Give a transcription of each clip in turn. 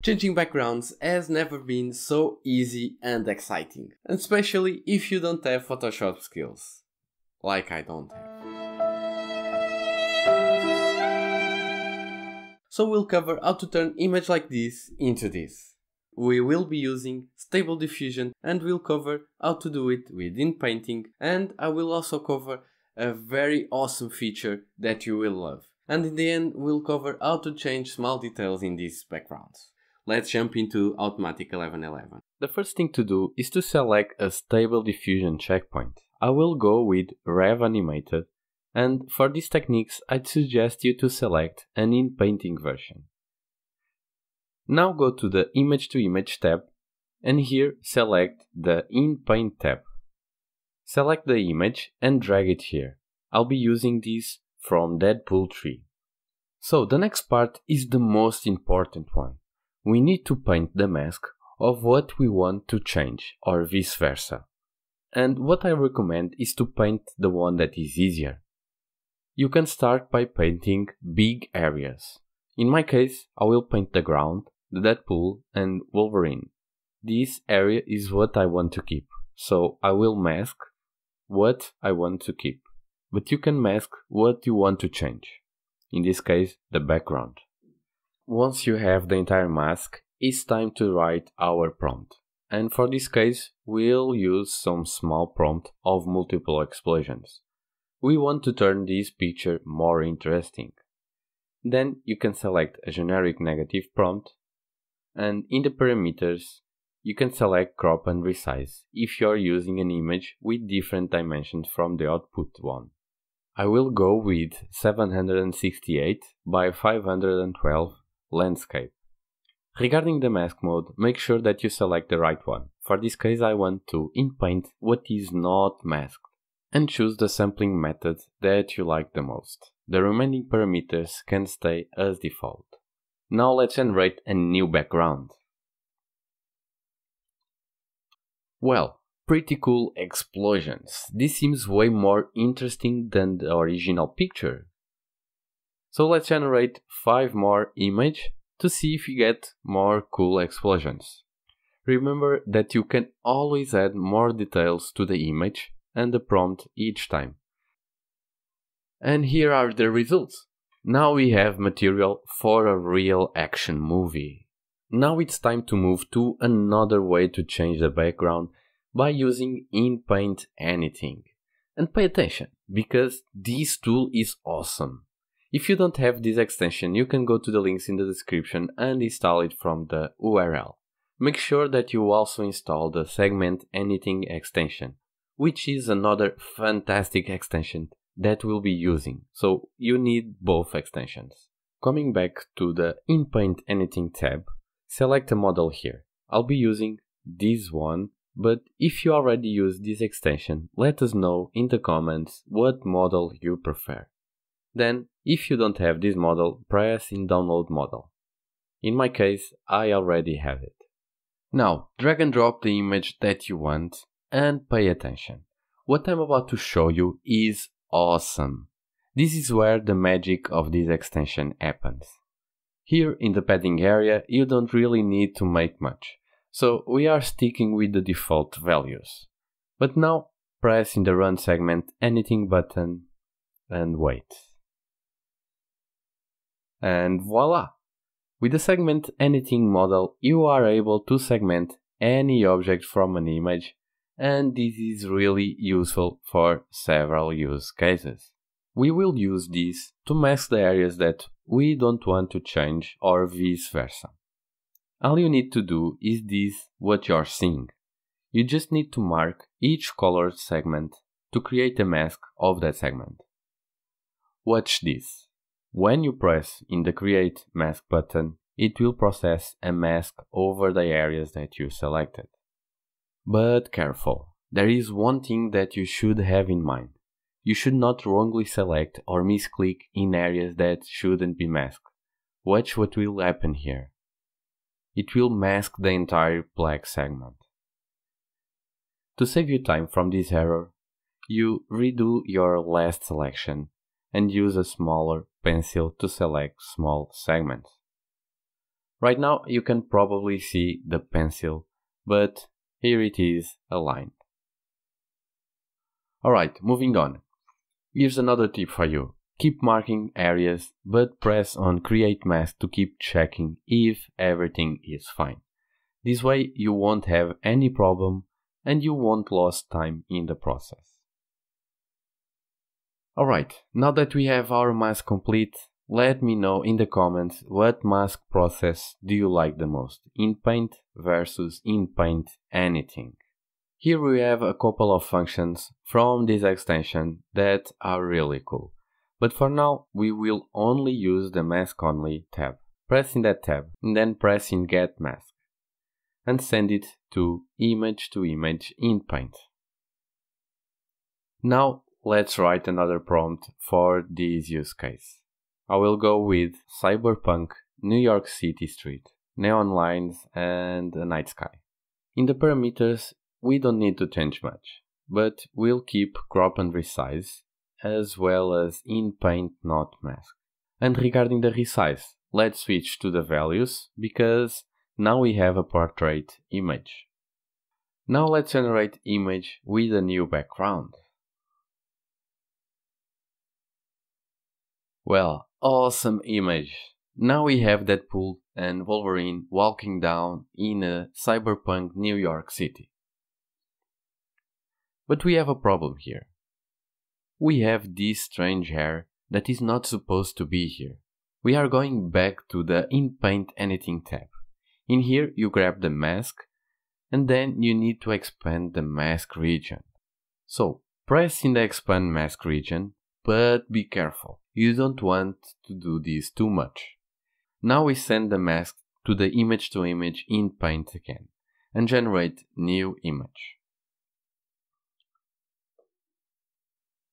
Changing backgrounds has never been so easy and exciting, especially if you don't have Photoshop skills, like I don't have. So we'll cover how to turn image like this into this. We will be using Stable Diffusion and we'll cover how to do it with inpainting and I will also cover a very awesome feature that you will love. And in the end we'll cover how to change small details in these backgrounds. Let's jump into Automatic 1111. The first thing to do is to select a Stable Diffusion checkpoint. I will go with Rev Animated and for these techniques I'd suggest you to select an in-painting version. Now go to the Image to Image tab and here select the In Paint tab. Select the image and drag it here. I'll be using this from Deadpool 3. So the next part is the most important one we need to paint the mask of what we want to change or vice versa. And what I recommend is to paint the one that is easier. You can start by painting big areas. In my case, I will paint the ground, the Deadpool and Wolverine. This area is what I want to keep, so I will mask what I want to keep. But you can mask what you want to change. In this case, the background. Once you have the entire mask, it's time to write our prompt. And for this case, we'll use some small prompt of multiple explosions. We want to turn this picture more interesting. Then you can select a generic negative prompt and in the parameters you can select crop and resize if you're using an image with different dimensions from the output one. I will go with 768 by 512 landscape. Regarding the mask mode, make sure that you select the right one. For this case I want to inpaint what is not masked and choose the sampling method that you like the most. The remaining parameters can stay as default. Now let's generate a new background. Well, pretty cool explosions. This seems way more interesting than the original picture. So let's generate 5 more image to see if you get more cool explosions. Remember that you can always add more details to the image and the prompt each time. And here are the results. Now we have material for a real action movie. Now it's time to move to another way to change the background by using InPaint Anything. And pay attention, because this tool is awesome. If you don't have this extension, you can go to the links in the description and install it from the URL. Make sure that you also install the Segment Anything extension, which is another fantastic extension that we'll be using, so you need both extensions. Coming back to the InPaint Anything tab, select a model here. I'll be using this one, but if you already use this extension, let us know in the comments what model you prefer. Then, if you don't have this model, press in Download Model. In my case, I already have it. Now, drag and drop the image that you want and pay attention. What I'm about to show you is awesome. This is where the magic of this extension happens. Here in the padding area, you don't really need to make much, so we are sticking with the default values. But now, press in the Run segment Anything button and wait. And voila! With the segment anything model, you are able to segment any object from an image, and this is really useful for several use cases. We will use this to mask the areas that we don't want to change or vice versa. All you need to do is this what you're seeing. You just need to mark each colored segment to create a mask of that segment. Watch this. When you press in the Create Mask button, it will process a mask over the areas that you selected. But careful, there is one thing that you should have in mind. You should not wrongly select or misclick in areas that shouldn't be masked. Watch what will happen here. It will mask the entire black segment. To save you time from this error, you redo your last selection and use a smaller pencil to select small segments. Right now you can probably see the pencil, but here it is aligned. Alright, moving on. Here's another tip for you. Keep marking areas, but press on create mask to keep checking if everything is fine. This way you won't have any problem and you won't lose time in the process. Alright, now that we have our mask complete, let me know in the comments what mask process do you like the most, in Paint versus in Paint anything. Here we have a couple of functions from this extension that are really cool. But for now, we will only use the Mask Only tab. Press in that tab, and then press in Get Mask, and send it to Image to Image in Paint. Now let's write another prompt for this use case. I will go with Cyberpunk New York City Street, neon lines, and a night sky. In the parameters, we don't need to change much, but we'll keep crop and resize as well as in paint not mask. And regarding the resize, let's switch to the values because now we have a portrait image. Now let's generate image with a new background. Well, awesome image. Now we have Deadpool and Wolverine walking down in a cyberpunk New York City. But we have a problem here. We have this strange hair that is not supposed to be here. We are going back to the Inpaint Anything tab. In here you grab the mask and then you need to expand the mask region. So press in the expand mask region, but be careful. You don't want to do this too much. Now we send the mask to the image to image in Paint again and generate new image.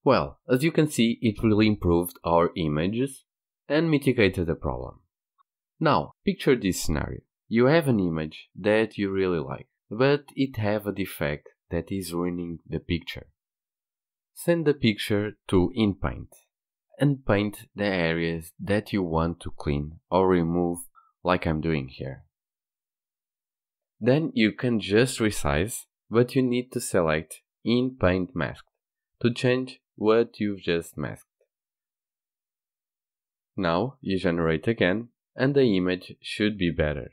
Well, as you can see, it really improved our images and mitigated the problem. Now, picture this scenario. You have an image that you really like, but it have a defect that is ruining the picture. Send the picture to InPaint and paint the areas that you want to clean or remove like I'm doing here. Then you can just resize, but you need to select In Paint Mask to change what you've just masked. Now you generate again and the image should be better.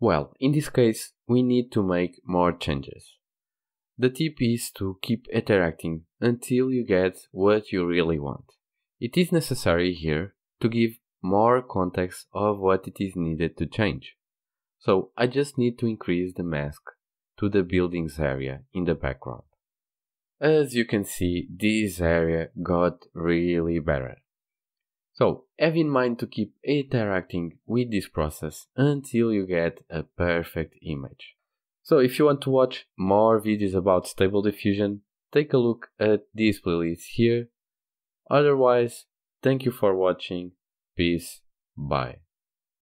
Well, in this case, we need to make more changes. The tip is to keep interacting until you get what you really want. It is necessary here to give more context of what it is needed to change. So I just need to increase the mask to the buildings area in the background. As you can see, this area got really better. So, have in mind to keep interacting with this process until you get a perfect image. So, if you want to watch more videos about Stable Diffusion, take a look at this playlist here. Otherwise, thank you for watching. Peace. Bye.